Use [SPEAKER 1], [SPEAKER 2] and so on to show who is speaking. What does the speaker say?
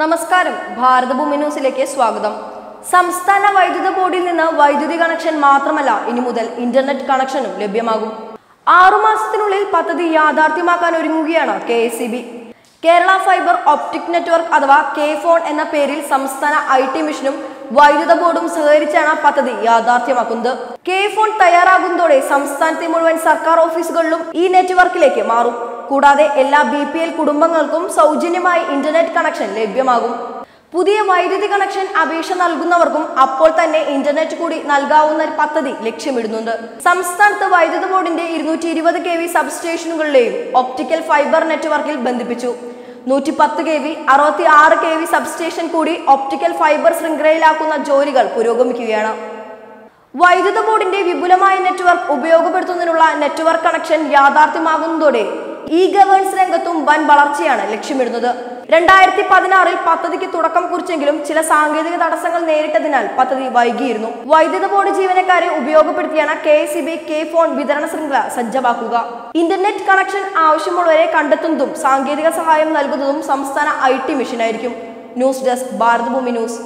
[SPEAKER 1] നമസ്കാരം. ഭാരതഭൂമി ന്യൂസിലേക്ക് സ്വാഗതം. സംസ്ഥാന വൈദ്യുത ബോർഡിൽ നിന്ന് വൈദ്യുതി കണക്ഷൻ മാത്രമല്ല ഇനി മുതൽ ഇന്റർനെറ്റ് കണക്ഷനും ലഭ്യമാകും. ആറുമാസത്തിനുള്ളിൽ പദ്ധതി യാഥാർത്ഥ്യമാക്കാൻ ഒരുങ്ങുകയാണ് K Kerala fibre optic network അഥവാ കെ ഫോൺ എന്ന പേരിൽ സംസ്ഥാന ഐ ടി മിഷനും വൈദ്യുത ബോർഡും സഹകരിച്ചാണ് പദ്ധതി യാഥാർത്ഥ്യമാക്കുന്നത്. കെ ഫോൺ തയ്യാറാകുന്നതോടെ സംസ്ഥാനത്തെ മുഴുവൻ സർക്കാർ ഓഫീസുകളിലും ഈ നെറ്റ്വർക്കിലേക്ക് മാറും. കൂടാതെ എല്ലാ ബി പി എൽ കുടുംബങ്ങൾക്കും സൗജന്യമായി ഇന്റർനെറ്റ് കണക്ഷൻ ലഭ്യമാകും. പുതിയ വൈദ്യുതി കണക്ഷൻ അപേക്ഷ നൽകുന്നവർക്കും അപ്പോൾ തന്നെ ഇന്റർനെറ്റ് കൂടി നൽകാവുന്ന പദ്ധതി ലക്ഷ്യമിടുന്നുണ്ട്. സംസ്ഥാനത്ത് വൈദ്യുത ബോർഡിന്റെ ഇരുന്നൂറ്റി ഇരുപത് കെ വി സബ്സ്റ്റേഷനുകളിലെയും ഒപ്റ്റിക്കൽ ഫൈബർ നെറ്റ്വർക്കിൽ ബന്ധിപ്പിച്ചു. നൂറ്റി പത്ത് കെ വി അറുപത്തി ആറ് കെ വി സബ്സ്റ്റേഷൻ കൂടി ഒപ്റ്റിക്കൽ ഫൈബർ ശൃംഖലയിലാക്കുന്ന ജോലികൾ പുരോഗമിക്കുകയാണ്. വൈദ്യുത ബോർഡിന്റെ വിപുലമായ നെറ്റ്വർക്ക് ഉപയോഗപ്പെടുത്തുന്നതിനുള്ള നെറ്റ്വർക്ക് കണക്ഷൻ യാഥാർത്ഥ്യമാകുന്നതോടെ ഇ ഗവേൺസ് രംഗത്തും വൻ വളർച്ചയാണ് ലക്ഷ്യമിടുന്നത്. രണ്ടായിരത്തി പതിനാറിൽ പദ്ധതിക്ക് തുടക്കം കുറിച്ചെങ്കിലും ചില സാങ്കേതിക തടസ്സങ്ങൾ നേരിട്ടതിനാൽ പദ്ധതി വൈകിയിരുന്നു. വൈദ്യുത ബോർഡ് ജീവനക്കാരെ ഉപയോഗപ്പെടുത്തിയാണ് K S B K phone വിതരണ ശൃംഖല സജ്ജമാക്കുക. ഇന്റർനെറ്റ് കണക്ഷൻ ആവശ്യമുള്ളവരെ കണ്ടെത്തുന്നതും സാങ്കേതിക സഹായം നൽകുന്നതും സംസ്ഥാന I T മിഷനായിരിക്കും. News desk Bharatabhoomi news.